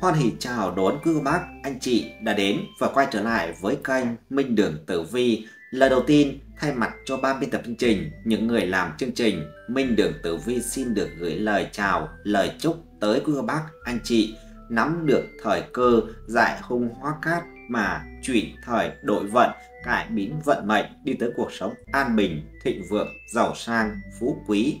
Hoan hỷ chào đón quý cô bác, anh chị đã đến và quay trở lại với kênh Minh Đường Tử Vi. Lời đầu tiên, thay mặt cho ban biên tập chương trình, những người làm chương trình, Minh Đường Tử Vi xin được gửi lời chào, lời chúc tới quý cô bác, anh chị nắm được thời cơ giải hung hóa cát mà chuyển thời đổi vận, cải biến vận mệnh đi tới cuộc sống an bình, thịnh vượng, giàu sang, phú quý,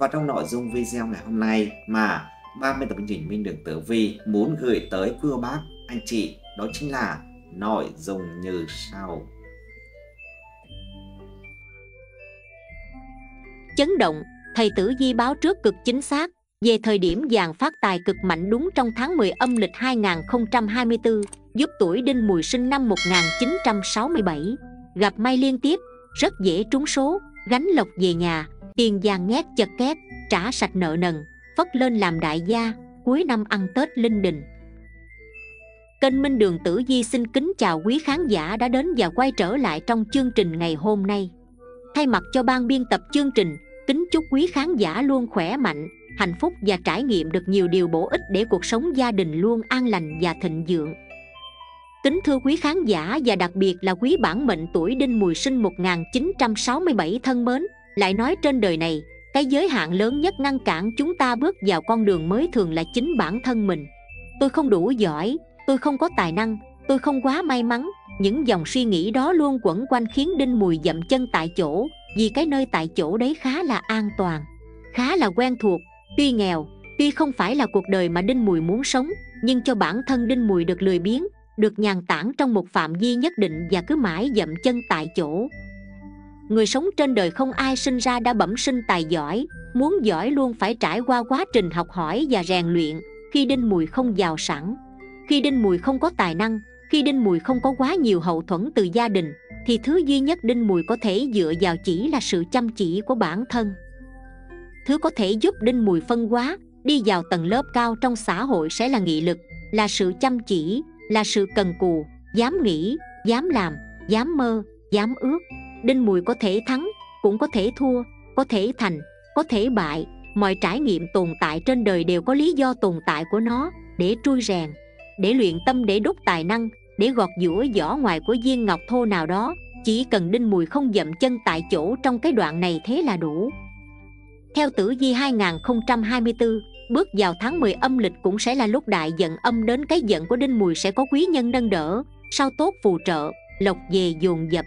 và trong nội dung video ngày hôm nay mà ban biên tập chương trình Minh Đường Tử Vi muốn gửi tới quý cô bác, anh chị đó chính là nội dung như sau. Chấn động, thầy tử di báo trước cực chính xác về thời điểm vàng phát tài cực mạnh đúng trong tháng 10 âm lịch 2024, giúp tuổi đinh mùi sinh năm 1967. Gặp may liên tiếp, rất dễ trúng số, gánh lộc về nhà, tiền vàng nhét chật két, trả sạch nợ nần phất lên làm đại gia, cuối năm ăn tết linh đình. Kênh minh đường tử di xin kính chào quý khán giả đã đến và quay trở lại trong chương trình ngày hôm nay. Thay mặt cho ban biên tập chương trình, kính chúc quý khán giả luôn khỏe mạnh, hạnh phúc và trải nghiệm được nhiều điều bổ ích để cuộc sống gia đình luôn an lành và thịnh vượng. Kính thưa quý khán giả và đặc biệt là quý bản mệnh tuổi đinh mùi sinh 1967 thân mến lại nói trên đời này, cái giới hạn lớn nhất ngăn cản chúng ta bước vào con đường mới thường là chính bản thân mình. Tôi không đủ giỏi, tôi không có tài năng, tôi không quá may mắn. Những dòng suy nghĩ đó luôn quẩn quanh khiến đinh mùi dậm chân tại chỗ, vì cái nơi tại chỗ đấy khá là an toàn, khá là quen thuộc. Tuy nghèo, tuy không phải là cuộc đời mà đinh mùi muốn sống, nhưng cho bản thân đinh mùi được lười biếng, được nhàn tản trong một phạm vi nhất định và cứ mãi dậm chân tại chỗ người sống trên đời không ai sinh ra đã bẩm sinh tài giỏi, muốn giỏi luôn phải trải qua quá trình học hỏi và rèn luyện. Khi đinh mùi không giàu sẵn, khi đinh mùi không có tài năng, khi đinh mùi không có quá nhiều hậu thuẫn từ gia đình, thì thứ duy nhất đinh mùi có thể dựa vào chỉ là sự chăm chỉ của bản thân. Thứ có thể giúp đinh mùi phân hóa, đi vào tầng lớp cao trong xã hội sẽ là nghị lực, là sự chăm chỉ, là sự cần cù, dám nghĩ, dám làm, dám mơ, dám ước đinh mùi có thể thắng, cũng có thể thua, có thể thành, có thể bại. Mọi trải nghiệm tồn tại trên đời đều có lý do tồn tại của nó. Để trui rèn, để luyện tâm, để đúc tài năng, để gọt giũa vỏ ngoài của viên ngọc thô nào đó, chỉ cần đinh mùi không dậm chân tại chỗ trong cái đoạn này thế là đủ. Theo tử vi 2024 bước vào tháng 10 âm lịch cũng sẽ là lúc đại giận âm đến cái giận của đinh mùi sẽ có quý nhân nâng đỡ. Sao tốt phù trợ, lộc về dồn dập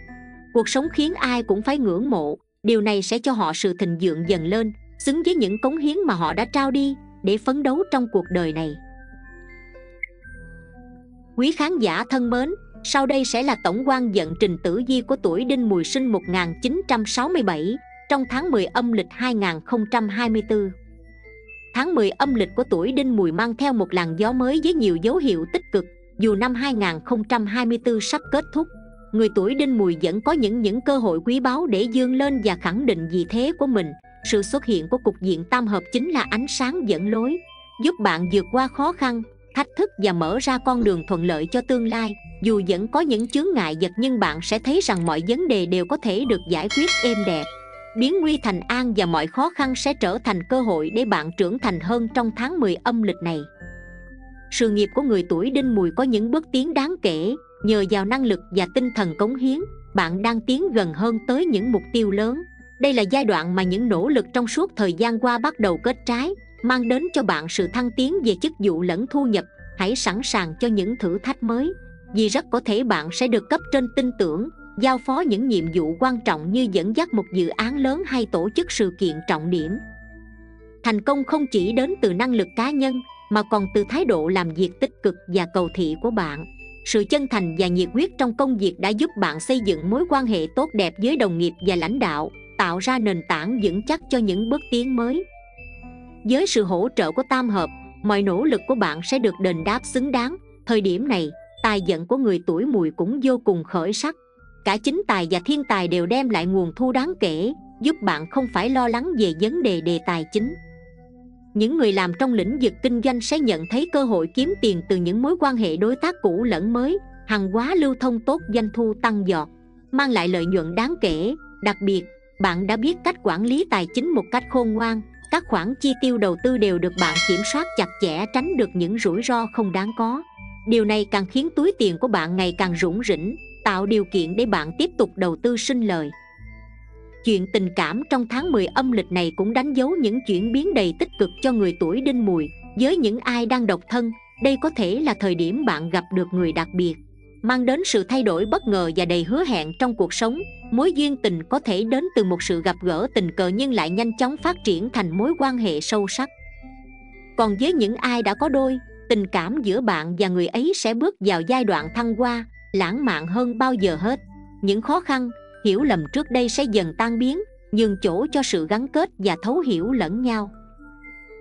cuộc sống khiến ai cũng phải ngưỡng mộ. Điều này sẽ cho họ sự thịnh vượng dần lên, xứng với những cống hiến mà họ đã trao đi để phấn đấu trong cuộc đời này. Quý khán giả thân mến, sau đây sẽ là tổng quan vận trình tử vi của tuổi đinh mùi sinh 1967 trong tháng 10 âm lịch 2024 Tháng 10 âm lịch của tuổi đinh mùi mang theo một làn gió mới với nhiều dấu hiệu tích cực, dù năm 2024 sắp kết thúc người tuổi đinh mùi vẫn có những những cơ hội quý báu để dương lên và khẳng định vị thế của mình. Sự xuất hiện của cục diện tam hợp chính là ánh sáng dẫn lối, giúp bạn vượt qua khó khăn, thách thức và mở ra con đường thuận lợi cho tương lai. Dù vẫn có những chướng ngại vật nhưng bạn sẽ thấy rằng mọi vấn đề đều có thể được giải quyết êm đẹp. Biến nguy thành an và mọi khó khăn sẽ trở thành cơ hội để bạn trưởng thành hơn trong tháng 10 âm lịch này. Sự nghiệp của người tuổi đinh mùi có những bước tiến đáng kể nhờ vào năng lực và tinh thần cống hiến, bạn đang tiến gần hơn tới những mục tiêu lớn. Đây là giai đoạn mà những nỗ lực trong suốt thời gian qua bắt đầu kết trái, mang đến cho bạn sự thăng tiến về chức vụ lẫn thu nhập. Hãy sẵn sàng cho những thử thách mới, vì rất có thể bạn sẽ được cấp trên tin tưởng, giao phó những nhiệm vụ quan trọng như dẫn dắt một dự án lớn hay tổ chức sự kiện trọng điểm. Thành công không chỉ đến từ năng lực cá nhân, mà còn từ thái độ làm việc tích cực và cầu thị của bạn sự chân thành và nhiệt huyết trong công việc đã giúp bạn xây dựng mối quan hệ tốt đẹp với đồng nghiệp và lãnh đạo, tạo ra nền tảng vững chắc cho những bước tiến mới. Với sự hỗ trợ của tam hợp, mọi nỗ lực của bạn sẽ được đền đáp xứng đáng. Thời điểm này, tài vận của người tuổi mùi cũng vô cùng khởi sắc. Cả chính tài và thiên tài đều đem lại nguồn thu đáng kể, giúp bạn không phải lo lắng về vấn đề đề tài chính những người làm trong lĩnh vực kinh doanh sẽ nhận thấy cơ hội kiếm tiền từ những mối quan hệ đối tác cũ lẫn mới, hàng hóa lưu thông tốt, doanh thu tăng giọt mang lại lợi nhuận đáng kể. Đặc biệt, bạn đã biết cách quản lý tài chính một cách khôn ngoan, các khoản chi tiêu đầu tư đều được bạn kiểm soát chặt chẽ, tránh được những rủi ro không đáng có. Điều này càng khiến túi tiền của bạn ngày càng rủng rỉnh, tạo điều kiện để bạn tiếp tục đầu tư sinh lời chuyện tình cảm trong tháng 10 âm lịch này cũng đánh dấu những chuyển biến đầy tích cực cho người tuổi đinh mùi. Với những ai đang độc thân, đây có thể là thời điểm bạn gặp được người đặc biệt, mang đến sự thay đổi bất ngờ và đầy hứa hẹn trong cuộc sống. Mối duyên tình có thể đến từ một sự gặp gỡ tình cờ nhưng lại nhanh chóng phát triển thành mối quan hệ sâu sắc. Còn với những ai đã có đôi, tình cảm giữa bạn và người ấy sẽ bước vào giai đoạn thăng hoa, lãng mạn hơn bao giờ hết. Những khó khăn hiểu lầm trước đây sẽ dần tan biến, nhường chỗ cho sự gắn kết và thấu hiểu lẫn nhau.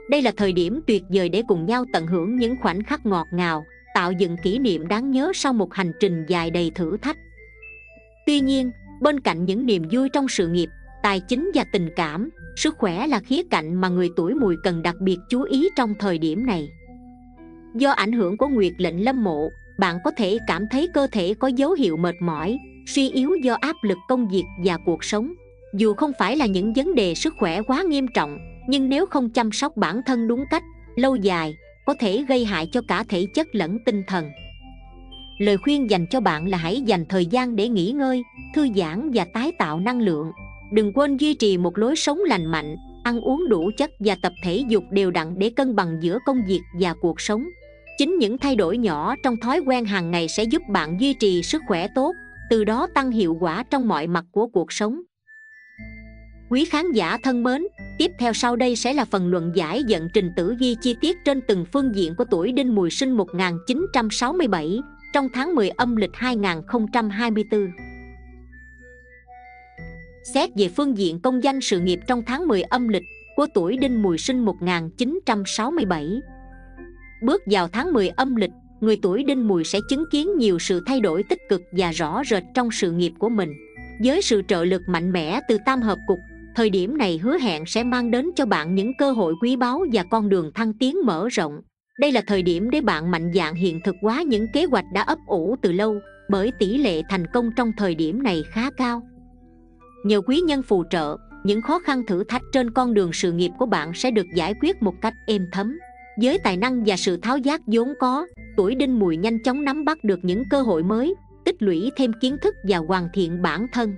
Đây là thời điểm tuyệt vời để cùng nhau tận hưởng những khoảnh khắc ngọt ngào, tạo dựng kỷ niệm đáng nhớ sau một hành trình dài đầy thử thách. Tuy nhiên, bên cạnh những niềm vui trong sự nghiệp, tài chính và tình cảm, sức khỏe là khía cạnh mà người tuổi mùi cần đặc biệt chú ý trong thời điểm này. Do ảnh hưởng của nguyệt lệnh lâm mộ bạn có thể cảm thấy cơ thể có dấu hiệu mệt mỏi, suy yếu do áp lực công việc và cuộc sống. Dù không phải là những vấn đề sức khỏe quá nghiêm trọng, nhưng nếu không chăm sóc bản thân đúng cách, lâu dài, có thể gây hại cho cả thể chất lẫn tinh thần. Lời khuyên dành cho bạn là hãy dành thời gian để nghỉ ngơi, thư giãn và tái tạo năng lượng. Đừng quên duy trì một lối sống lành mạnh, ăn uống đủ chất và tập thể dục đều đặn để cân bằng giữa công việc và cuộc sống chính những thay đổi nhỏ trong thói quen hàng ngày sẽ giúp bạn duy trì sức khỏe tốt, từ đó tăng hiệu quả trong mọi mặt của cuộc sống. Quý khán giả thân mến, tiếp theo sau đây sẽ là phần luận giải dẫn trình tử ghi chi tiết trên từng phương diện của tuổi đinh mùi sinh 1967 trong tháng 10 âm lịch 2024 Xét về phương diện công danh sự nghiệp trong tháng 10 âm lịch của tuổi đinh mùi sinh 1967 Bước vào tháng 10 âm lịch, người tuổi đinh mùi sẽ chứng kiến nhiều sự thay đổi tích cực và rõ rệt trong sự nghiệp của mình. Với sự trợ lực mạnh mẽ từ tam hợp cục, thời điểm này hứa hẹn sẽ mang đến cho bạn những cơ hội quý báu và con đường thăng tiến mở rộng. Đây là thời điểm để bạn mạnh dạn hiện thực hóa những kế hoạch đã ấp ủ từ lâu, bởi tỷ lệ thành công trong thời điểm này khá cao. Nhờ quý nhân phù trợ, những khó khăn thử thách trên con đường sự nghiệp của bạn sẽ được giải quyết một cách êm thấm với tài năng và sự tháo giác vốn có, tuổi đinh mùi nhanh chóng nắm bắt được những cơ hội mới, tích lũy thêm kiến thức và hoàn thiện bản thân.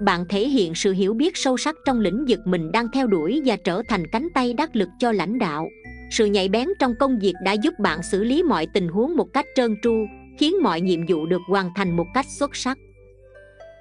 Bạn thể hiện sự hiểu biết sâu sắc trong lĩnh vực mình đang theo đuổi và trở thành cánh tay đắc lực cho lãnh đạo. Sự nhạy bén trong công việc đã giúp bạn xử lý mọi tình huống một cách trơn tru, khiến mọi nhiệm vụ được hoàn thành một cách xuất sắc.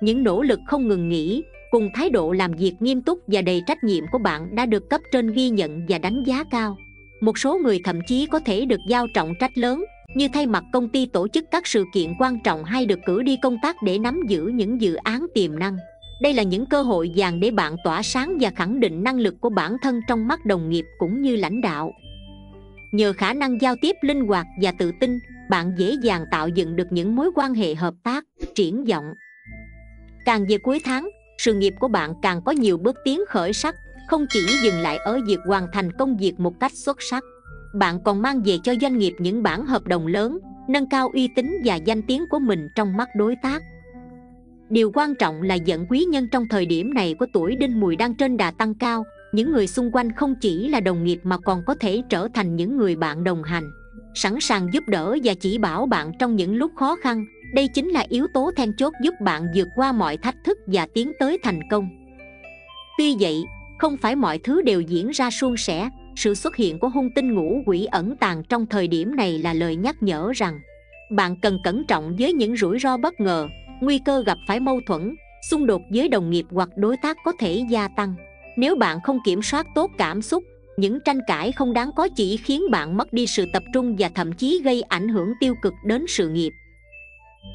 Những nỗ lực không ngừng nghỉ, cùng thái độ làm việc nghiêm túc và đầy trách nhiệm của bạn đã được cấp trên ghi nhận và đánh giá cao một số người thậm chí có thể được giao trọng trách lớn, như thay mặt công ty tổ chức các sự kiện quan trọng hay được cử đi công tác để nắm giữ những dự án tiềm năng. Đây là những cơ hội vàng để bạn tỏa sáng và khẳng định năng lực của bản thân trong mắt đồng nghiệp cũng như lãnh đạo. Nhờ khả năng giao tiếp linh hoạt và tự tin, bạn dễ dàng tạo dựng được những mối quan hệ hợp tác, triển vọng. Càng về cuối tháng, sự nghiệp của bạn càng có nhiều bước tiến khởi sắc không chỉ dừng lại ở việc hoàn thành công việc một cách xuất sắc, bạn còn mang về cho doanh nghiệp những bản hợp đồng lớn, nâng cao uy tín và danh tiếng của mình trong mắt đối tác. Điều quan trọng là dẫn quý nhân trong thời điểm này của tuổi đinh mùi đang trên đà tăng cao, những người xung quanh không chỉ là đồng nghiệp mà còn có thể trở thành những người bạn đồng hành, sẵn sàng giúp đỡ và chỉ bảo bạn trong những lúc khó khăn. Đây chính là yếu tố then chốt giúp bạn vượt qua mọi thách thức và tiến tới thành công. Tuy vậy không phải mọi thứ đều diễn ra suôn sẻ. Sự xuất hiện của hung tinh ngũ quỷ ẩn tàng trong thời điểm này là lời nhắc nhở rằng, bạn cần cẩn trọng với những rủi ro bất ngờ, nguy cơ gặp phải mâu thuẫn, xung đột với đồng nghiệp hoặc đối tác có thể gia tăng. Nếu bạn không kiểm soát tốt cảm xúc, những tranh cãi không đáng có chỉ khiến bạn mất đi sự tập trung và thậm chí gây ảnh hưởng tiêu cực đến sự nghiệp.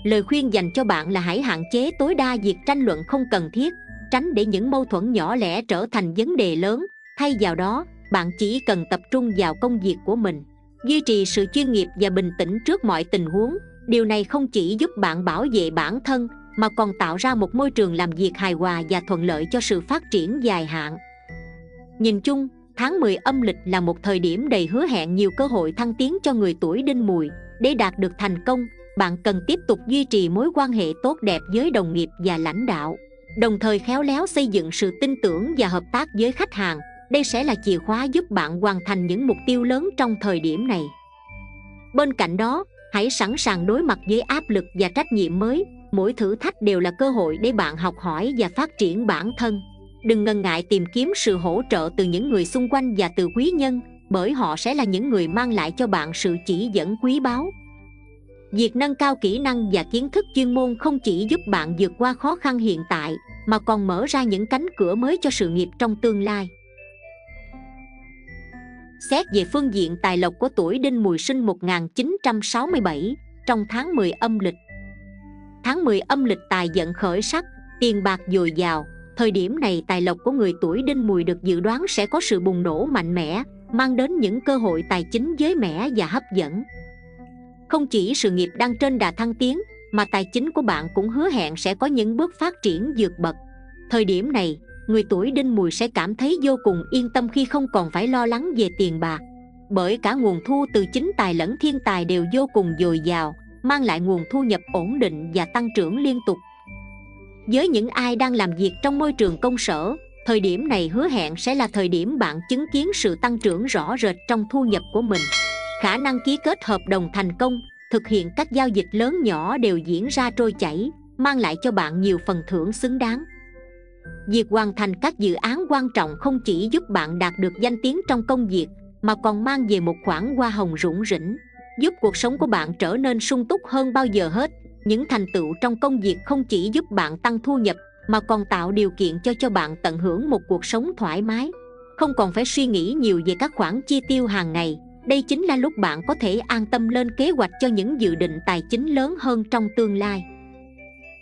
Lời khuyên dành cho bạn là hãy hạn chế tối đa việc tranh luận không cần thiết tránh để những mâu thuẫn nhỏ lẻ trở thành vấn đề lớn. Thay vào đó, bạn chỉ cần tập trung vào công việc của mình, duy trì sự chuyên nghiệp và bình tĩnh trước mọi tình huống. Điều này không chỉ giúp bạn bảo vệ bản thân, mà còn tạo ra một môi trường làm việc hài hòa và thuận lợi cho sự phát triển dài hạn. Nhìn chung, tháng 10 âm lịch là một thời điểm đầy hứa hẹn nhiều cơ hội thăng tiến cho người tuổi đinh mùi. Để đạt được thành công, bạn cần tiếp tục duy trì mối quan hệ tốt đẹp với đồng nghiệp và lãnh đạo đồng thời khéo léo xây dựng sự tin tưởng và hợp tác với khách hàng. Đây sẽ là chìa khóa giúp bạn hoàn thành những mục tiêu lớn trong thời điểm này. Bên cạnh đó, hãy sẵn sàng đối mặt với áp lực và trách nhiệm mới. Mỗi thử thách đều là cơ hội để bạn học hỏi và phát triển bản thân. Đừng ngần ngại tìm kiếm sự hỗ trợ từ những người xung quanh và từ quý nhân, bởi họ sẽ là những người mang lại cho bạn sự chỉ dẫn quý báu việc nâng cao kỹ năng và kiến thức chuyên môn không chỉ giúp bạn vượt qua khó khăn hiện tại mà còn mở ra những cánh cửa mới cho sự nghiệp trong tương lai Xét về phương diện tài lộc của tuổi Đinh Mùi sinh 1967 trong tháng 10 âm lịch. Tháng 10 âm lịch tài vận khởi sắc, tiền bạc dồi dào. Thời điểm này tài lộc của người tuổi Đinh Mùi được dự đoán sẽ có sự bùng nổ mạnh mẽ, mang đến những cơ hội tài chính giới mẻ và hấp dẫn. Không chỉ sự nghiệp đang trên đà thăng tiến, mà tài chính của bạn cũng hứa hẹn sẽ có những bước phát triển vượt bậc. Thời điểm này, người tuổi đinh mùi sẽ cảm thấy vô cùng yên tâm khi không còn phải lo lắng về tiền bạc. Bởi cả nguồn thu từ chính tài lẫn thiên tài đều vô cùng dồi dào mang lại nguồn thu nhập ổn định và tăng trưởng liên tục. Với những ai đang làm việc trong môi trường công sở thời điểm này hứa hẹn sẽ là thời điểm bạn chứng kiến sự tăng trưởng rõ rệt trong thu nhập của mình khả năng ký kết hợp đồng thành công, thực hiện các giao dịch lớn nhỏ đều diễn ra trôi chảy, mang lại cho bạn nhiều phần thưởng xứng đáng. Việc hoàn thành các dự án quan trọng không chỉ giúp bạn đạt được danh tiếng trong công việc, mà còn mang về một khoản hoa hồng rủng rỉnh, giúp cuộc sống của bạn trở nên sung túc hơn bao giờ hết. Những thành tựu trong công việc không chỉ giúp bạn tăng thu nhập, mà còn tạo điều kiện cho cho bạn tận hưởng một cuộc sống thoải mái. Không còn phải suy nghĩ nhiều về các khoản chi tiêu hàng ngày đây chính là lúc bạn có thể an tâm lên kế hoạch cho những dự định tài chính lớn hơn trong tương lai.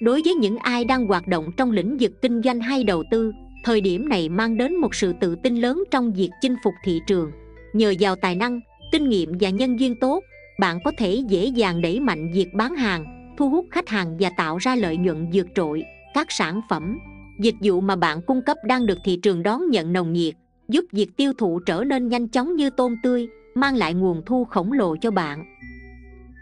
Đối với những ai đang hoạt động trong lĩnh vực kinh doanh hay đầu tư, thời điểm này mang đến một sự tự tin lớn trong việc chinh phục thị trường. Nhờ vào tài năng, kinh nghiệm và nhân duyên tốt, bạn có thể dễ dàng đẩy mạnh việc bán hàng, thu hút khách hàng và tạo ra lợi nhuận vượt trội. Các sản phẩm, dịch vụ mà bạn cung cấp đang được thị trường đón nhận nồng nhiệt, giúp việc tiêu thụ trở nên nhanh chóng như tôm tươi mang lại nguồn thu khổng lồ cho bạn.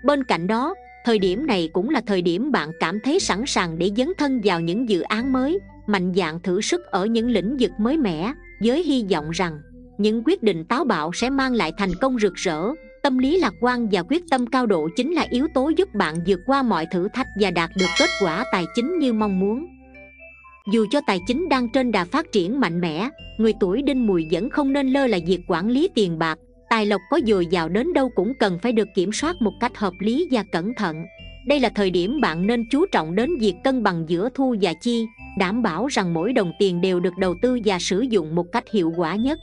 Bên cạnh đó, thời điểm này cũng là thời điểm bạn cảm thấy sẵn sàng để dấn thân vào những dự án mới, mạnh dạn thử sức ở những lĩnh vực mới mẻ, với hy vọng rằng, những quyết định táo bạo sẽ mang lại thành công rực rỡ. Tâm lý lạc quan và quyết tâm cao độ chính là yếu tố giúp bạn vượt qua mọi thử thách và đạt được kết quả tài chính như mong muốn. Dù cho tài chính đang trên đà phát triển mạnh mẽ, người tuổi đinh mùi vẫn không nên lơ là việc quản lý tiền bạc tài lộc có dồi dào đến đâu cũng cần phải được kiểm soát một cách hợp lý và cẩn thận. Đây là thời điểm bạn nên chú trọng đến việc cân bằng giữa thu và chi, đảm bảo rằng mỗi đồng tiền đều được đầu tư và sử dụng một cách hiệu quả nhất.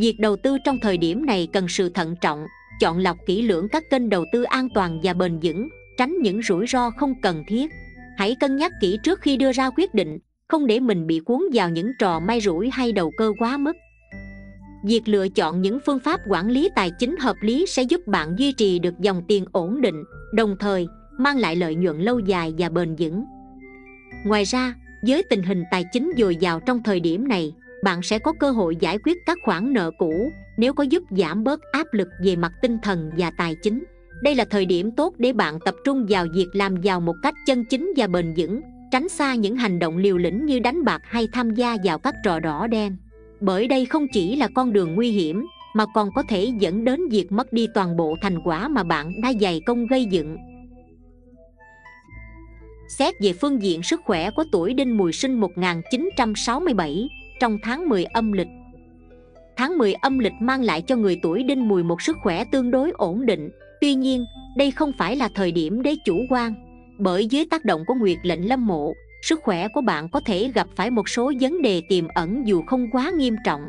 Việc đầu tư trong thời điểm này cần sự thận trọng, chọn lọc kỹ lưỡng các kênh đầu tư an toàn và bền vững, tránh những rủi ro không cần thiết. Hãy cân nhắc kỹ trước khi đưa ra quyết định, không để mình bị cuốn vào những trò may rủi hay đầu cơ quá mức việc lựa chọn những phương pháp quản lý tài chính hợp lý sẽ giúp bạn duy trì được dòng tiền ổn định, đồng thời mang lại lợi nhuận lâu dài và bền vững. Ngoài ra, với tình hình tài chính dồi dào trong thời điểm này, bạn sẽ có cơ hội giải quyết các khoản nợ cũ nếu có giúp giảm bớt áp lực về mặt tinh thần và tài chính. Đây là thời điểm tốt để bạn tập trung vào việc làm giàu một cách chân chính và bền vững, tránh xa những hành động liều lĩnh như đánh bạc hay tham gia vào các trò đỏ đen bởi đây không chỉ là con đường nguy hiểm mà còn có thể dẫn đến việc mất đi toàn bộ thành quả mà bạn đã dày công gây dựng. Xét về phương diện sức khỏe của tuổi Đinh Mùi sinh 1967 trong tháng 10 âm lịch. Tháng 10 âm lịch mang lại cho người tuổi Đinh Mùi một sức khỏe tương đối ổn định. Tuy nhiên, đây không phải là thời điểm để chủ quan Bởi dưới tác động của Nguyệt lệnh lâm mộ sức khỏe của bạn có thể gặp phải một số vấn đề tiềm ẩn dù không quá nghiêm trọng.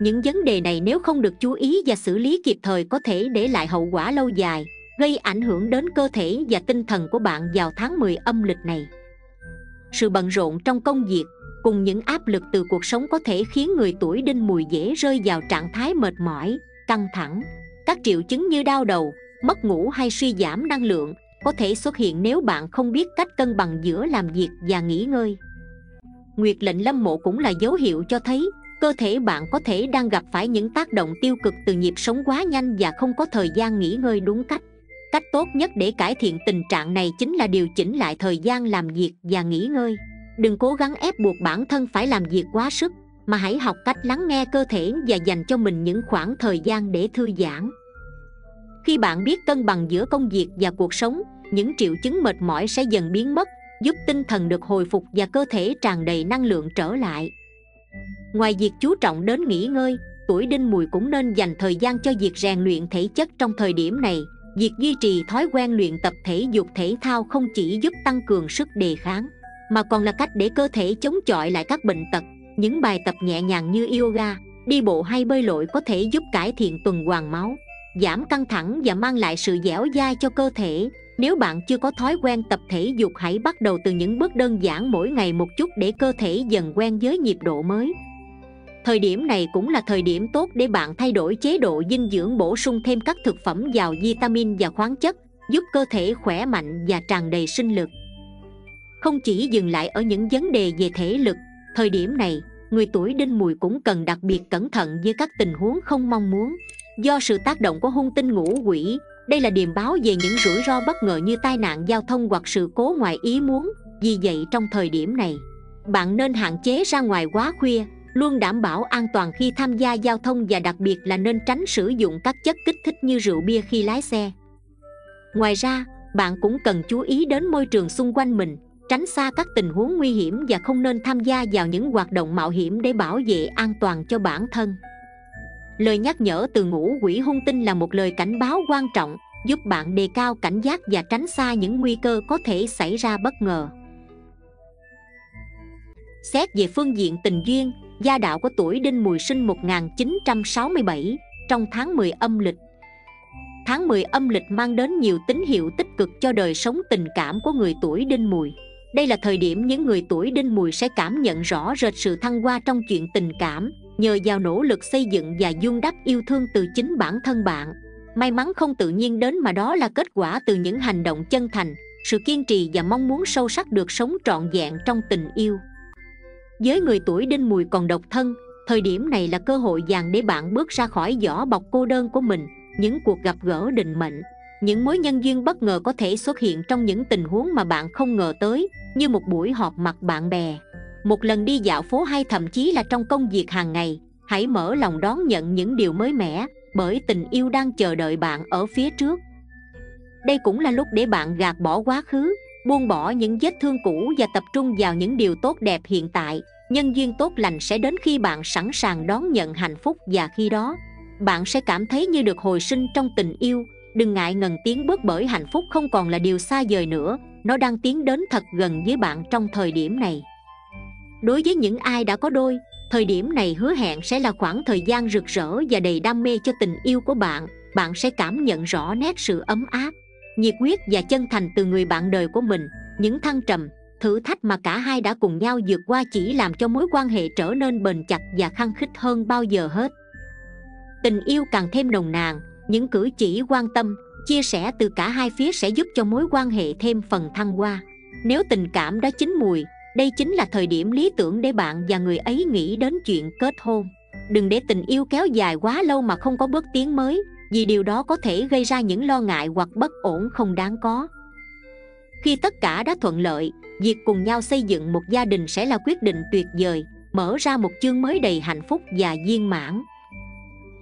Những vấn đề này nếu không được chú ý và xử lý kịp thời có thể để lại hậu quả lâu dài, gây ảnh hưởng đến cơ thể và tinh thần của bạn vào tháng 10 âm lịch này. Sự bận rộn trong công việc cùng những áp lực từ cuộc sống có thể khiến người tuổi đinh mùi dễ rơi vào trạng thái mệt mỏi, căng thẳng. Các triệu chứng như đau đầu, mất ngủ hay suy giảm năng lượng có thể xuất hiện nếu bạn không biết cách cân bằng giữa làm việc và nghỉ ngơi. Nguyệt lệnh lâm mộ cũng là dấu hiệu cho thấy, cơ thể bạn có thể đang gặp phải những tác động tiêu cực từ nhịp sống quá nhanh và không có thời gian nghỉ ngơi đúng cách. Cách tốt nhất để cải thiện tình trạng này chính là điều chỉnh lại thời gian làm việc và nghỉ ngơi. Đừng cố gắng ép buộc bản thân phải làm việc quá sức, mà hãy học cách lắng nghe cơ thể và dành cho mình những khoảng thời gian để thư giãn khi bạn biết cân bằng giữa công việc và cuộc sống, những triệu chứng mệt mỏi sẽ dần biến mất, giúp tinh thần được hồi phục và cơ thể tràn đầy năng lượng trở lại. Ngoài việc chú trọng đến nghỉ ngơi, tuổi đinh mùi cũng nên dành thời gian cho việc rèn luyện thể chất trong thời điểm này. Việc duy trì thói quen luyện tập thể dục thể thao không chỉ giúp tăng cường sức đề kháng, mà còn là cách để cơ thể chống chọi lại các bệnh tật. Những bài tập nhẹ nhàng như yoga, đi bộ hay bơi lội có thể giúp cải thiện tuần hoàn máu giảm căng thẳng và mang lại sự dẻo dai cho cơ thể. Nếu bạn chưa có thói quen tập thể dục, hãy bắt đầu từ những bước đơn giản mỗi ngày một chút để cơ thể dần quen với nhịp độ mới. Thời điểm này cũng là thời điểm tốt để bạn thay đổi chế độ dinh dưỡng, bổ sung thêm các thực phẩm giàu vitamin và khoáng chất, giúp cơ thể khỏe mạnh và tràn đầy sinh lực. Không chỉ dừng lại ở những vấn đề về thể lực, thời điểm này, người tuổi đinh mùi cũng cần đặc biệt cẩn thận với các tình huống không mong muốn do sự tác động của hung tinh ngũ quỷ, đây là điềm báo về những rủi ro bất ngờ như tai nạn giao thông hoặc sự cố ngoài ý muốn. Vì vậy, trong thời điểm này, bạn nên hạn chế ra ngoài quá khuya, luôn đảm bảo an toàn khi tham gia giao thông và đặc biệt là nên tránh sử dụng các chất kích thích như rượu bia khi lái xe. Ngoài ra, bạn cũng cần chú ý đến môi trường xung quanh mình, tránh xa các tình huống nguy hiểm và không nên tham gia vào những hoạt động mạo hiểm để bảo vệ an toàn cho bản thân lời nhắc nhở từ ngũ quỷ hung tinh là một lời cảnh báo quan trọng, giúp bạn đề cao cảnh giác và tránh xa những nguy cơ có thể xảy ra bất ngờ. Xét về phương diện tình duyên, gia đạo của tuổi đinh mùi sinh 1967 trong tháng 10 âm lịch. Tháng 10 âm lịch mang đến nhiều tín hiệu tích cực cho đời sống tình cảm của người tuổi đinh mùi. Đây là thời điểm những người tuổi đinh mùi sẽ cảm nhận rõ rệt sự thăng hoa trong chuyện tình cảm nhờ vào nỗ lực xây dựng và dung đắp yêu thương từ chính bản thân bạn, may mắn không tự nhiên đến mà đó là kết quả từ những hành động chân thành, sự kiên trì và mong muốn sâu sắc được sống trọn vẹn trong tình yêu. Với người tuổi đinh mùi còn độc thân, thời điểm này là cơ hội vàng để bạn bước ra khỏi vỏ bọc cô đơn của mình, những cuộc gặp gỡ định mệnh, những mối nhân duyên bất ngờ có thể xuất hiện trong những tình huống mà bạn không ngờ tới, như một buổi họp mặt bạn bè một lần đi dạo phố hay thậm chí là trong công việc hàng ngày, hãy mở lòng đón nhận những điều mới mẻ bởi tình yêu đang chờ đợi bạn ở phía trước. Đây cũng là lúc để bạn gạt bỏ quá khứ, buông bỏ những vết thương cũ và tập trung vào những điều tốt đẹp hiện tại. Nhân duyên tốt lành sẽ đến khi bạn sẵn sàng đón nhận hạnh phúc và khi đó, bạn sẽ cảm thấy như được hồi sinh trong tình yêu. Đừng ngại ngần tiến bước bởi hạnh phúc không còn là điều xa vời nữa, nó đang tiến đến thật gần với bạn trong thời điểm này đối với những ai đã có đôi, thời điểm này hứa hẹn sẽ là khoảng thời gian rực rỡ và đầy đam mê cho tình yêu của bạn. Bạn sẽ cảm nhận rõ nét sự ấm áp, nhiệt huyết và chân thành từ người bạn đời của mình. Những thăng trầm, thử thách mà cả hai đã cùng nhau vượt qua chỉ làm cho mối quan hệ trở nên bền chặt và khăng khít hơn bao giờ hết. Tình yêu càng thêm nồng nàn, những cử chỉ quan tâm, chia sẻ từ cả hai phía sẽ giúp cho mối quan hệ thêm phần thăng hoa. Nếu tình cảm đã chín mùi đây chính là thời điểm lý tưởng để bạn và người ấy nghĩ đến chuyện kết hôn. Đừng để tình yêu kéo dài quá lâu mà không có bước tiến mới, vì điều đó có thể gây ra những lo ngại hoặc bất ổn không đáng có. Khi tất cả đã thuận lợi, việc cùng nhau xây dựng một gia đình sẽ là quyết định tuyệt vời, mở ra một chương mới đầy hạnh phúc và viên mãn.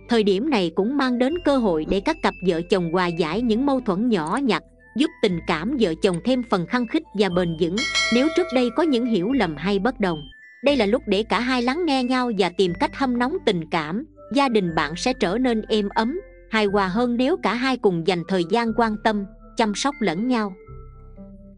Thời điểm này cũng mang đến cơ hội để các cặp vợ chồng hòa giải những mâu thuẫn nhỏ nhặt giúp tình cảm vợ chồng thêm phần khăng khít và bền vững. Nếu trước đây có những hiểu lầm hay bất đồng, đây là lúc để cả hai lắng nghe nhau và tìm cách hâm nóng tình cảm. Gia đình bạn sẽ trở nên êm ấm, hài hòa hơn nếu cả hai cùng dành thời gian quan tâm, chăm sóc lẫn nhau.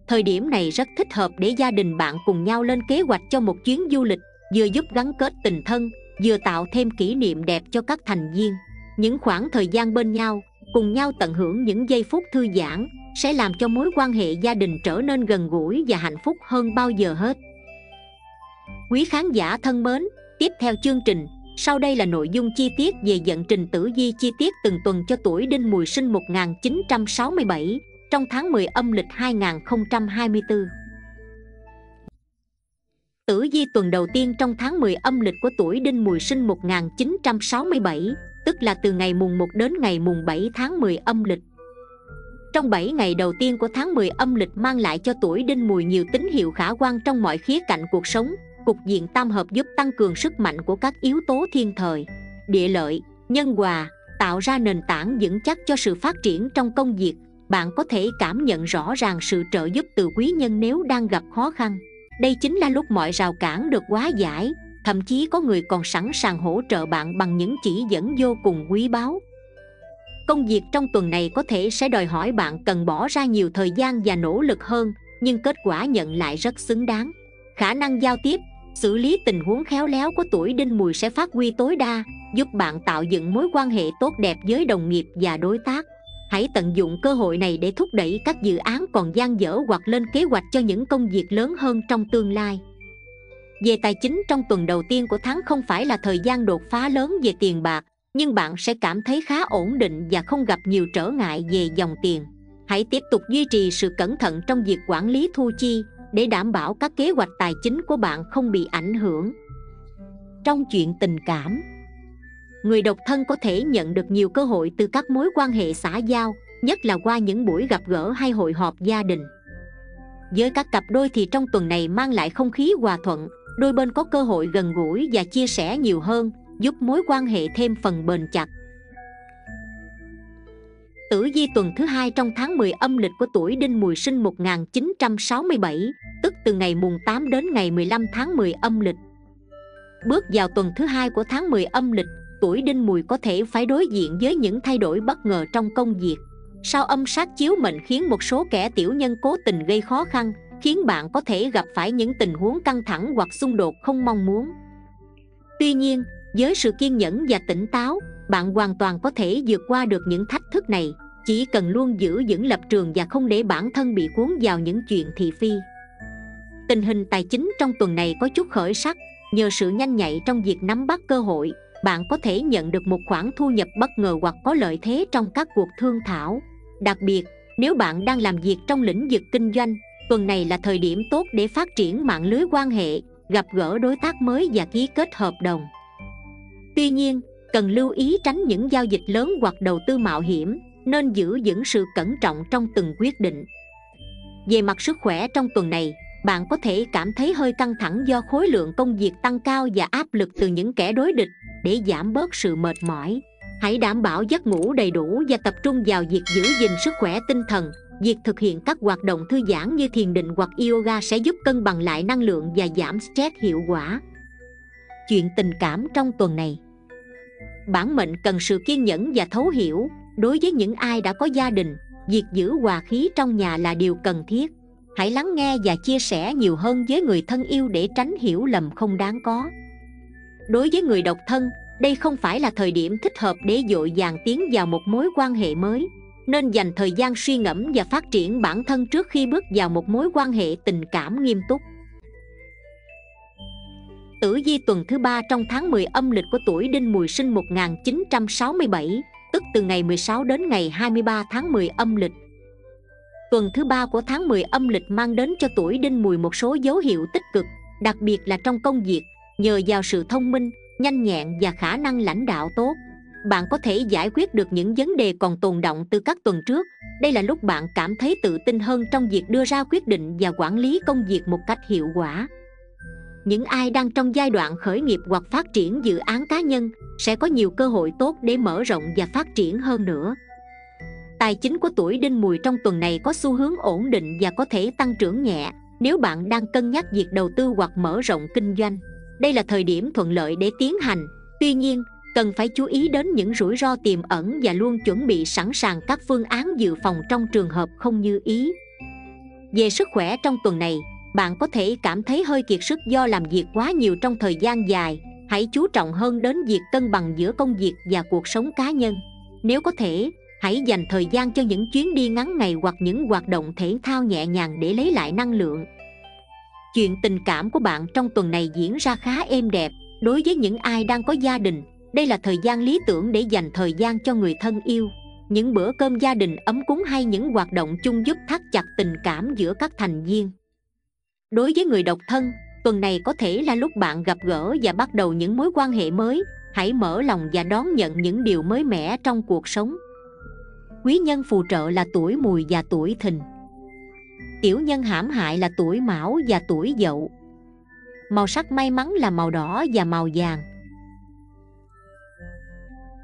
Thời điểm này rất thích hợp để gia đình bạn cùng nhau lên kế hoạch cho một chuyến du lịch, vừa giúp gắn kết tình thân, vừa tạo thêm kỷ niệm đẹp cho các thành viên. Những khoảng thời gian bên nhau, cùng nhau tận hưởng những giây phút thư giãn sẽ làm cho mối quan hệ gia đình trở nên gần gũi và hạnh phúc hơn bao giờ hết quý khán giả thân mến tiếp theo chương trình sau đây là nội dung chi tiết về vận trình tử vi chi tiết từng tuần cho tuổi đinh mùi sinh 1967 trong tháng 10 âm lịch 2024. Tử vi tuần đầu tiên trong tháng 10 âm lịch của tuổi Đinh Mùi sinh 1967, tức là từ ngày mùng 1 đến ngày mùng 7 tháng 10 âm lịch. Trong 7 ngày đầu tiên của tháng 10 âm lịch mang lại cho tuổi Đinh Mùi nhiều tín hiệu khả quan trong mọi khía cạnh cuộc sống, cục diện tam hợp giúp tăng cường sức mạnh của các yếu tố thiên thời, địa lợi, nhân hòa, tạo ra nền tảng vững chắc cho sự phát triển trong công việc. Bạn có thể cảm nhận rõ ràng sự trợ giúp từ quý nhân nếu đang gặp khó khăn. Đây chính là lúc mọi rào cản được hóa giải, thậm chí có người còn sẵn sàng hỗ trợ bạn bằng những chỉ dẫn vô cùng quý báu. Công việc trong tuần này có thể sẽ đòi hỏi bạn cần bỏ ra nhiều thời gian và nỗ lực hơn, nhưng kết quả nhận lại rất xứng đáng. Khả năng giao tiếp, xử lý tình huống khéo léo của tuổi đinh mùi sẽ phát huy tối đa giúp bạn tạo dựng mối quan hệ tốt đẹp với đồng nghiệp và đối tác hãy tận dụng cơ hội này để thúc đẩy các dự án còn dang dở hoặc lên kế hoạch cho những công việc lớn hơn trong tương lai về tài chính trong tuần đầu tiên của tháng không phải là thời gian đột phá lớn về tiền bạc nhưng bạn sẽ cảm thấy khá ổn định và không gặp nhiều trở ngại về dòng tiền. Hãy tiếp tục duy trì sự cẩn thận trong việc quản lý thu chi để đảm bảo các kế hoạch tài chính của bạn không bị ảnh hưởng. Trong chuyện tình cảm, người độc thân có thể nhận được nhiều cơ hội từ các mối quan hệ xã giao, nhất là qua những buổi gặp gỡ hay hội họp gia đình. Với các cặp đôi thì trong tuần này mang lại không khí hòa thuận, đôi bên có cơ hội gần gũi và chia sẻ nhiều hơn giúp mối quan hệ thêm phần bền chặt Tử vi tuần thứ hai trong tháng 10 âm lịch của tuổi Đinh Mùi sinh 1967, tức từ ngày mùng 8 đến ngày 15 tháng 10 âm lịch. Bước vào tuần thứ hai của tháng 10 âm lịch, tuổi Đinh Mùi có thể phải đối diện với những thay đổi bất ngờ trong công việc. Sao âm sát chiếu mệnh khiến một số kẻ tiểu nhân cố tình gây khó khăn, khiến bạn có thể gặp phải những tình huống căng thẳng hoặc xung đột không mong muốn. Tuy nhiên, với sự kiên nhẫn và tỉnh táo, bạn hoàn toàn có thể vượt qua được những thách thức này. Chỉ cần luôn giữ vững lập trường và không để bản thân bị cuốn vào những chuyện thị phi. Tình hình tài chính trong tuần này có chút khởi sắc. Nhờ sự nhanh nhạy trong việc nắm bắt cơ hội bạn có thể nhận được một khoản thu nhập bất ngờ hoặc có lợi thế trong các cuộc thương thảo. Đặc biệt nếu bạn đang làm việc trong lĩnh vực kinh doanh tuần này là thời điểm tốt để phát triển mạng lưới quan hệ gặp gỡ đối tác mới và ký kết hợp đồng tuy nhiên, cần lưu ý tránh những giao dịch lớn hoặc đầu tư mạo hiểm, nên giữ vững sự cẩn trọng trong từng quyết định. Về mặt sức khỏe trong tuần này, bạn có thể cảm thấy hơi căng thẳng do khối lượng công việc tăng cao và áp lực từ những kẻ đối địch, để giảm bớt sự mệt mỏi. Hãy đảm bảo giấc ngủ đầy đủ và tập trung vào việc giữ gìn sức khỏe tinh thần. Việc thực hiện các hoạt động thư giãn như thiền định hoặc yoga sẽ giúp cân bằng lại năng lượng và giảm stress hiệu quả. Chuyện tình cảm trong tuần này bản mệnh cần sự kiên nhẫn và thấu hiểu. Đối với những ai đã có gia đình, việc giữ hòa khí trong nhà là điều cần thiết. Hãy lắng nghe và chia sẻ nhiều hơn với người thân yêu để tránh hiểu lầm không đáng có. Đối với người độc thân, đây không phải là thời điểm thích hợp để dội dàng tiến vào một mối quan hệ mới. Nên dành thời gian suy ngẫm và phát triển bản thân trước khi bước vào một mối quan hệ tình cảm nghiêm túc. Tử vi tuần thứ ba trong tháng 10 âm lịch của tuổi Đinh Mùi sinh 1967, tức từ ngày 16 đến ngày 23 tháng 10 âm lịch. Tuần thứ ba của tháng 10 âm lịch mang đến cho tuổi Đinh Mùi một số dấu hiệu tích cực, đặc biệt là trong công việc, nhờ vào sự thông minh, nhanh nhẹn và khả năng lãnh đạo tốt. Bạn có thể giải quyết được những vấn đề còn tồn động từ các tuần trước. Đây là lúc bạn cảm thấy tự tin hơn trong việc đưa ra quyết định và quản lý công việc một cách hiệu quả những ai đang trong giai đoạn khởi nghiệp hoặc phát triển dự án cá nhân sẽ có nhiều cơ hội tốt để mở rộng và phát triển hơn nữa. Tài chính của tuổi đinh mùi trong tuần này có xu hướng ổn định và có thể tăng trưởng nhẹ, nếu bạn đang cân nhắc việc đầu tư hoặc mở rộng kinh doanh. Đây là thời điểm thuận lợi để tiến hành, tuy nhiên, cần phải chú ý đến những rủi ro tiềm ẩn và luôn chuẩn bị sẵn sàng các phương án dự phòng trong trường hợp không như ý. Về sức khỏe trong tuần này bạn có thể cảm thấy hơi kiệt sức do làm việc quá nhiều trong thời gian dài. Hãy chú trọng hơn đến việc cân bằng giữa công việc và cuộc sống cá nhân. Nếu có thể, hãy dành thời gian cho những chuyến đi ngắn ngày hoặc những hoạt động thể thao nhẹ nhàng để lấy lại năng lượng. Chuyện tình cảm của bạn trong tuần này diễn ra khá êm đẹp. Đối với những ai đang có gia đình, đây là thời gian lý tưởng để dành thời gian cho người thân yêu. Những bữa cơm gia đình ấm cúng hay những hoạt động chung giúp thắt chặt tình cảm giữa các thành viên đối với người độc thân, tuần này có thể là lúc bạn gặp gỡ và bắt đầu những mối quan hệ mới. Hãy mở lòng và đón nhận những điều mới mẻ trong cuộc sống. Quý nhân phù trợ là tuổi mùi và tuổi thìn. Tiểu nhân hãm hại là tuổi mão và tuổi dậu. Màu sắc may mắn là màu đỏ và màu vàng.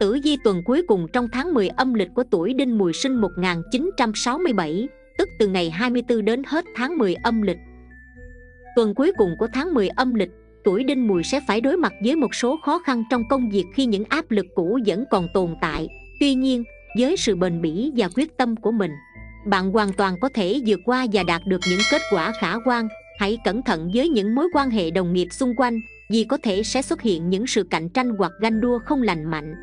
Tử vi tuần cuối cùng trong tháng 10 âm lịch của tuổi đinh mùi sinh 1967 tức từ ngày 24 đến hết tháng 10 âm lịch tuần cuối cùng của tháng 10 âm lịch, tuổi đinh mùi sẽ phải đối mặt với một số khó khăn trong công việc khi những áp lực cũ vẫn còn tồn tại. Tuy nhiên, với sự bền bỉ và quyết tâm của mình, bạn hoàn toàn có thể vượt qua và đạt được những kết quả khả quan. Hãy cẩn thận với những mối quan hệ đồng nghiệp xung quanh, vì có thể sẽ xuất hiện những sự cạnh tranh hoặc ganh đua không lành mạnh.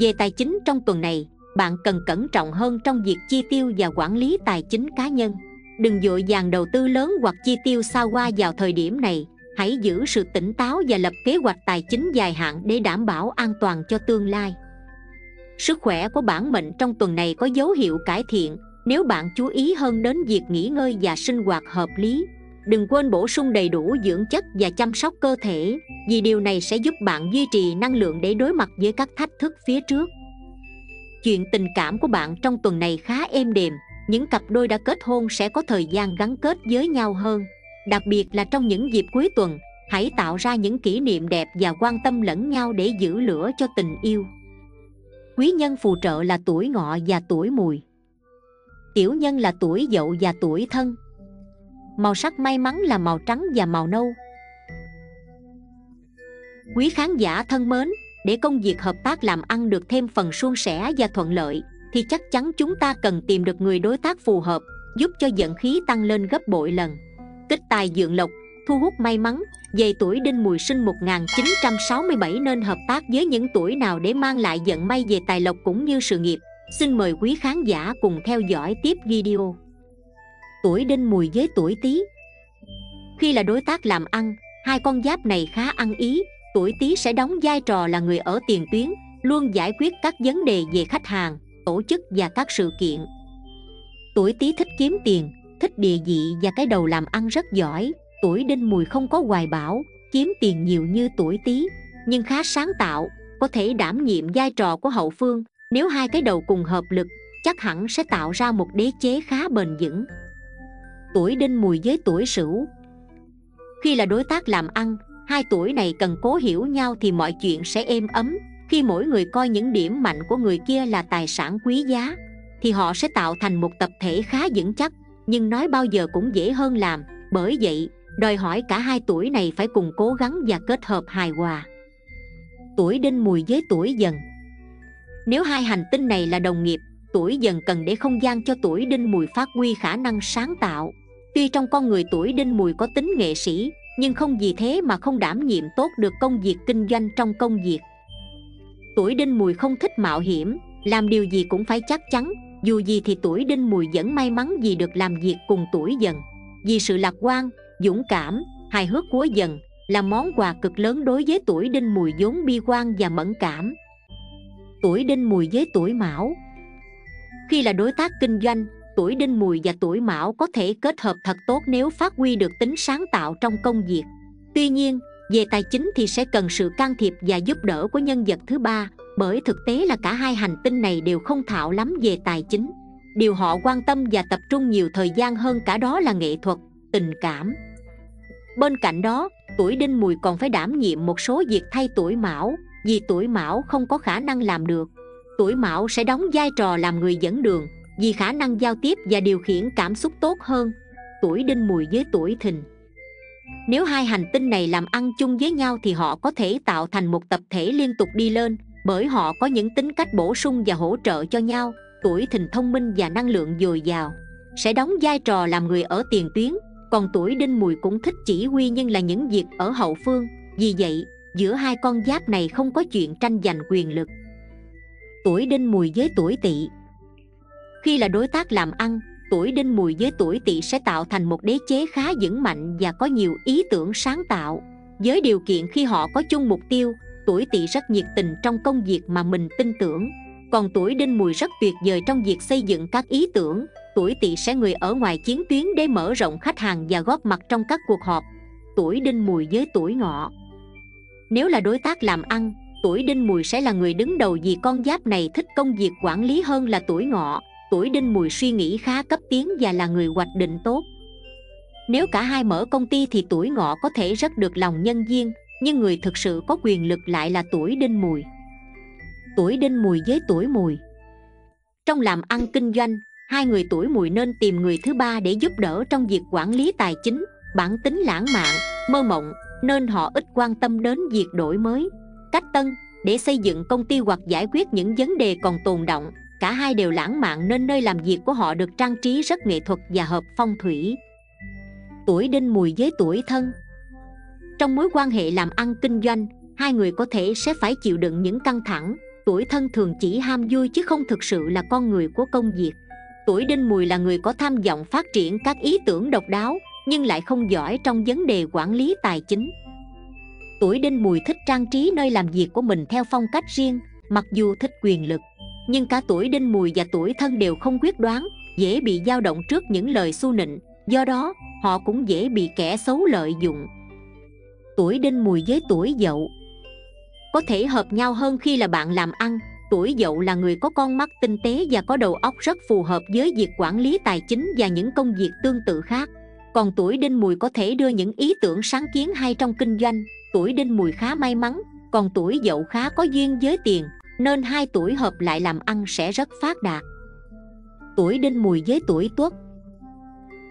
Về tài chính trong tuần này, bạn cần cẩn trọng hơn trong việc chi tiêu và quản lý tài chính cá nhân đừng dội dàng đầu tư lớn hoặc chi tiêu xa qua vào thời điểm này. Hãy giữ sự tỉnh táo và lập kế hoạch tài chính dài hạn để đảm bảo an toàn cho tương lai. Sức khỏe của bản mệnh trong tuần này có dấu hiệu cải thiện. Nếu bạn chú ý hơn đến việc nghỉ ngơi và sinh hoạt hợp lý, đừng quên bổ sung đầy đủ dưỡng chất và chăm sóc cơ thể, vì điều này sẽ giúp bạn duy trì năng lượng để đối mặt với các thách thức phía trước. Chuyện tình cảm của bạn trong tuần này khá êm đềm những cặp đôi đã kết hôn sẽ có thời gian gắn kết với nhau hơn. Đặc biệt là trong những dịp cuối tuần, hãy tạo ra những kỷ niệm đẹp và quan tâm lẫn nhau để giữ lửa cho tình yêu. Quý nhân phù trợ là tuổi ngọ và tuổi mùi. Tiểu nhân là tuổi dậu và tuổi thân. Màu sắc may mắn là màu trắng và màu nâu. Quý khán giả thân mến, để công việc hợp tác làm ăn được thêm phần suôn sẻ và thuận lợi thì chắc chắn chúng ta cần tìm được người đối tác phù hợp, giúp cho dẫn khí tăng lên gấp bội lần. Kích tài dượng lộc, thu hút may mắn, về tuổi đinh mùi sinh 1967 nên hợp tác với những tuổi nào để mang lại vận may về tài lộc cũng như sự nghiệp. Xin mời quý khán giả cùng theo dõi tiếp video. Tuổi đinh mùi với tuổi tý. Khi là đối tác làm ăn, hai con giáp này khá ăn ý, tuổi tý sẽ đóng vai trò là người ở tiền tuyến, luôn giải quyết các vấn đề về khách hàng tổ chức và các sự kiện. Tuổi tý thích kiếm tiền, thích địa vị và cái đầu làm ăn rất giỏi, tuổi đinh mùi không có hoài bão, kiếm tiền nhiều như tuổi tý, nhưng khá sáng tạo, có thể đảm nhiệm vai trò của hậu phương, nếu hai cái đầu cùng hợp lực, chắc hẳn sẽ tạo ra một đế chế khá bền vững. Tuổi đinh mùi với tuổi sửu. Khi là đối tác làm ăn, hai tuổi này cần cố hiểu nhau thì mọi chuyện sẽ êm ấm khi mỗi người coi những điểm mạnh của người kia là tài sản quý giá, thì họ sẽ tạo thành một tập thể khá vững chắc. Nhưng nói bao giờ cũng dễ hơn làm, bởi vậy, đòi hỏi cả hai tuổi này phải cùng cố gắng và kết hợp hài hòa. Tuổi đinh mùi với tuổi dần. Nếu hai hành tinh này là đồng nghiệp, tuổi dần cần để không gian cho tuổi đinh mùi phát huy khả năng sáng tạo. Tuy trong con người tuổi đinh mùi có tính nghệ sĩ, nhưng không vì thế mà không đảm nhiệm tốt được công việc kinh doanh trong công việc tuổi đinh mùi không thích mạo hiểm, làm điều gì cũng phải chắc chắn, dù gì thì tuổi đinh mùi vẫn may mắn vì được làm việc cùng tuổi dần. Vì sự lạc quan, dũng cảm, hài hước của dần là món quà cực lớn đối với tuổi đinh mùi vốn bi quan và mẫn cảm. Tuổi đinh mùi với tuổi mão. Khi là đối tác kinh doanh, tuổi đinh mùi và tuổi mão có thể kết hợp thật tốt nếu phát huy được tính sáng tạo trong công việc. Tuy nhiên về tài chính thì sẽ cần sự can thiệp và giúp đỡ của nhân vật thứ ba, bởi thực tế là cả hai hành tinh này đều không thạo lắm về tài chính. Điều họ quan tâm và tập trung nhiều thời gian hơn cả đó là nghệ thuật, tình cảm. Bên cạnh đó, tuổi đinh mùi còn phải đảm nhiệm một số việc thay tuổi mão, vì tuổi mão không có khả năng làm được. Tuổi mão sẽ đóng vai trò làm người dẫn đường, vì khả năng giao tiếp và điều khiển cảm xúc tốt hơn. Tuổi đinh mùi với tuổi thìn nếu hai hành tinh này làm ăn chung với nhau thì họ có thể tạo thành một tập thể liên tục đi lên, bởi họ có những tính cách bổ sung và hỗ trợ cho nhau, tuổi thìn thông minh và năng lượng dồi dào. Sẽ đóng vai trò làm người ở tiền tuyến, còn tuổi đinh mùi cũng thích chỉ huy nhưng là những việc ở hậu phương. Vì vậy, giữa hai con giáp này không có chuyện tranh giành quyền lực. Tuổi đinh mùi với tuổi tỵ. Khi là đối tác làm ăn tuổi đinh mùi với tuổi tỵ sẽ tạo thành một đế chế khá vững mạnh và có nhiều ý tưởng sáng tạo. Với điều kiện khi họ có chung mục tiêu, tuổi tỵ rất nhiệt tình trong công việc mà mình tin tưởng. Còn tuổi đinh mùi rất tuyệt vời trong việc xây dựng các ý tưởng, tuổi tỵ sẽ người ở ngoài chiến tuyến để mở rộng khách hàng và góp mặt trong các cuộc họp. Tuổi đinh mùi với tuổi ngọ. Nếu là đối tác làm ăn, tuổi đinh mùi sẽ là người đứng đầu vì con giáp này thích công việc quản lý hơn là tuổi ngọ tuổi đinh mùi suy nghĩ khá cấp tiến và là người hoạch định tốt. Nếu cả hai mở công ty thì tuổi ngọ có thể rất được lòng nhân viên nhưng người thực sự có quyền lực lại là tuổi đinh mùi. Tuổi đinh mùi với tuổi mùi. Trong làm ăn kinh doanh, hai người tuổi mùi nên tìm người thứ ba để giúp đỡ trong việc quản lý tài chính, bản tính lãng mạn, mơ mộng, nên họ ít quan tâm đến việc đổi mới, cách tân để xây dựng công ty hoặc giải quyết những vấn đề còn tồn động cả hai đều lãng mạn nên nơi làm việc của họ được trang trí rất nghệ thuật và hợp phong thủy. Tuổi đinh mùi với tuổi thân. Trong mối quan hệ làm ăn kinh doanh, hai người có thể sẽ phải chịu đựng những căng thẳng. Tuổi thân thường chỉ ham vui chứ không thực sự là con người của công việc. Tuổi đinh mùi là người có tham vọng phát triển các ý tưởng độc đáo, nhưng lại không giỏi trong vấn đề quản lý tài chính. Tuổi đinh mùi thích trang trí nơi làm việc của mình theo phong cách riêng, mặc dù thích quyền lực nhưng cả tuổi đinh mùi và tuổi thân đều không quyết đoán, dễ bị dao động trước những lời xu nịnh. Do đó, họ cũng dễ bị kẻ xấu lợi dụng. Tuổi đinh mùi với tuổi dậu. Có thể hợp nhau hơn khi là bạn làm ăn, tuổi dậu là người có con mắt tinh tế và có đầu óc rất phù hợp với việc quản lý tài chính và những công việc tương tự khác. Còn tuổi đinh mùi có thể đưa những ý tưởng sáng kiến hay trong kinh doanh, tuổi đinh mùi khá may mắn, còn tuổi dậu khá có duyên với tiền nên hai tuổi hợp lại làm ăn sẽ rất phát đạt. Tuổi đinh mùi với tuổi tuất.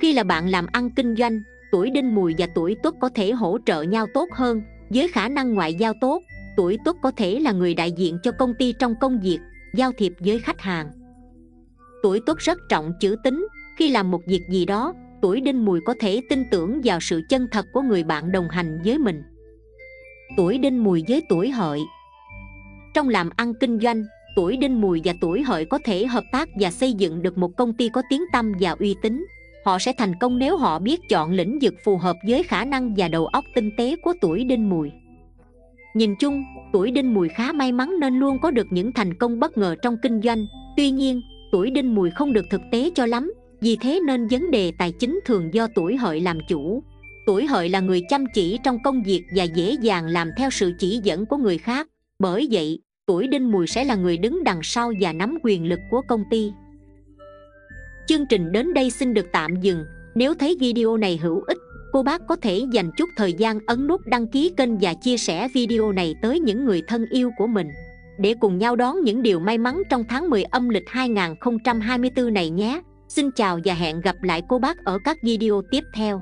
Khi là bạn làm ăn kinh doanh, tuổi đinh mùi và tuổi tuất có thể hỗ trợ nhau tốt hơn. Với khả năng ngoại giao tốt, tuổi tuất có thể là người đại diện cho công ty trong công việc, giao thiệp với khách hàng. Tuổi tuất rất trọng chữ tính. Khi làm một việc gì đó, tuổi đinh mùi có thể tin tưởng vào sự chân thật của người bạn đồng hành với mình. Tuổi đinh mùi với tuổi hợi trong làm ăn kinh doanh, tuổi đinh mùi và tuổi hợi có thể hợp tác và xây dựng được một công ty có tiếng tăm và uy tín. Họ sẽ thành công nếu họ biết chọn lĩnh vực phù hợp với khả năng và đầu óc tinh tế của tuổi đinh mùi. Nhìn chung, tuổi đinh mùi khá may mắn nên luôn có được những thành công bất ngờ trong kinh doanh. Tuy nhiên, tuổi đinh mùi không được thực tế cho lắm, vì thế nên vấn đề tài chính thường do tuổi hợi làm chủ. Tuổi hợi là người chăm chỉ trong công việc và dễ dàng làm theo sự chỉ dẫn của người khác bởi vậy, tuổi đinh mùi sẽ là người đứng đằng sau và nắm quyền lực của công ty chương trình đến đây xin được tạm dừng nếu thấy video này hữu ích, cô bác có thể dành chút thời gian ấn nút đăng ký kênh và chia sẻ video này tới những người thân yêu của mình để cùng nhau đón những điều may mắn trong tháng 10 âm lịch 2024 này nhé. Xin chào và hẹn gặp lại cô bác ở các video tiếp theo.